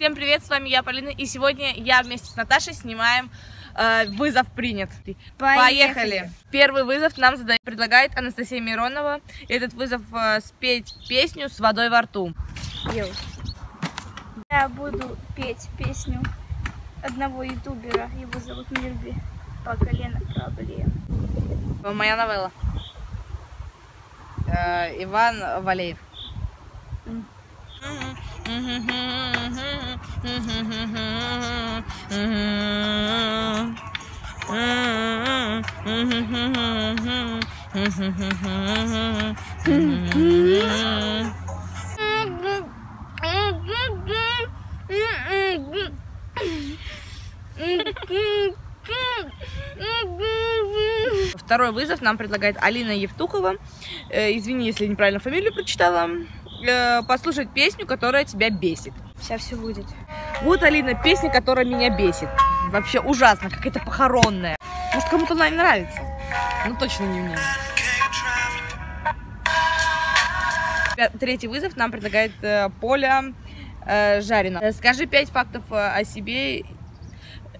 Всем привет, с вами я, Полина, и сегодня я вместе с Наташей снимаем э, «Вызов принят». Поехали. Первый вызов нам задает, предлагает Анастасия Миронова. Этот вызов э, спеть песню «С водой во рту». Йоу. Я буду петь песню одного ютубера. Его зовут Мирби. По колено проблем. Моя новелла. Э, Иван Валеев. Второй вызов нам предлагает Алина Евтухова. Э, извини, если неправильно фамилию прочитала. Э, послушать песню, которая тебя бесит. Сейчас все будет. Вот, Алина, песня, которая меня бесит. Вообще ужасно, какая-то похоронная. Может, кому-то она не нравится? Ну, точно не мне. Третий вызов нам предлагает э, Поля э, Жарина. Э, Скажи пять фактов э, о себе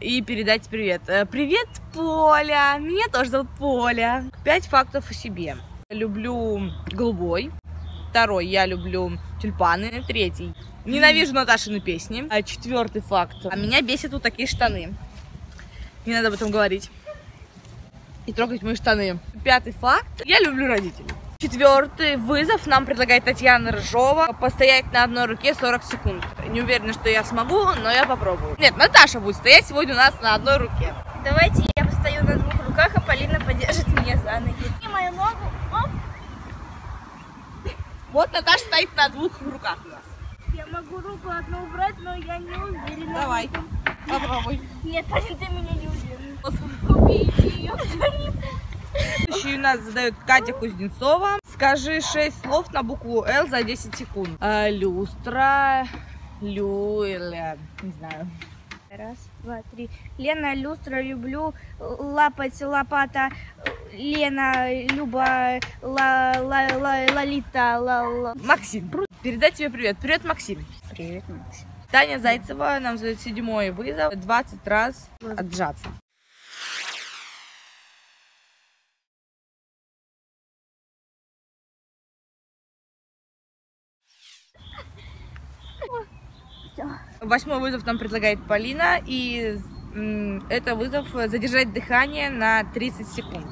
и передать привет. Э, Привет, Поля! Меня тоже зовут Поля. Пять фактов о себе. Люблю голубой. Второй, я люблю тюльпаны. Третий, ненавижу Наташины песни. А четвертый факт, а меня бесит вот такие штаны. Не надо об этом говорить. И трогать мои штаны. Пятый факт, я люблю родителей. Четвертый вызов нам предлагает Татьяна Рыжова. Постоять на одной руке 40 секунд. Не уверена, что я смогу, но я попробую. Нет, Наташа будет стоять сегодня у нас на одной руке. Давайте я постою на двух руках, а Полина поддержит меня за ноги. И мою ногу. Оп. Вот Наташа стоит на двух руках у нас. Я могу руку одну убрать, но я не уверена. Давай, попробуй. Нет, Полина, ты меня не уверена. Убейте ее. Следующий у нас задает Катя Кузнецова. Скажи 6 слов на букву Л за 10 секунд. А, люстра, люля, не знаю. Раз, два, три. Лена, люстра, люблю. Лапать, лопата. Лена, Люба, ла, ла, ла, Лолита, ла, ла. Максим, передай тебе привет. Привет, Максим. Привет, Макс. Таня Зайцева нам задает седьмой вызов. 20 раз отжаться. Восьмой вызов нам предлагает Полина. И это вызов задержать дыхание на 30 секунд.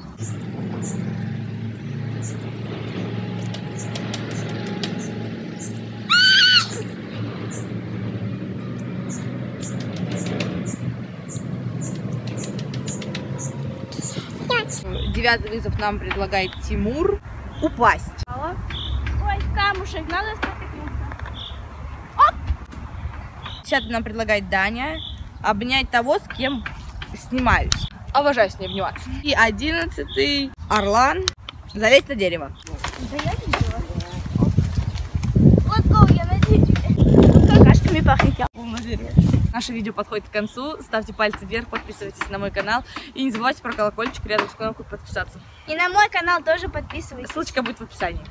Девятый вызов нам предлагает Тимур. Упасть. Ой, камушек, надо спотыкнуться. Десятый нам предлагает Даня. Обнять того, с кем снимаюсь. Обожаю с ней обниматься. И одиннадцатый Орлан. Залезть на дерево. Да я не делаю. Go, я на дереве. Какашками пахнет. Наше видео подходит к концу. Ставьте пальцы вверх, подписывайтесь на мой канал. И не забывайте про колокольчик рядом с кнопкой подписаться. И на мой канал тоже подписывайтесь. Ссылочка будет в описании.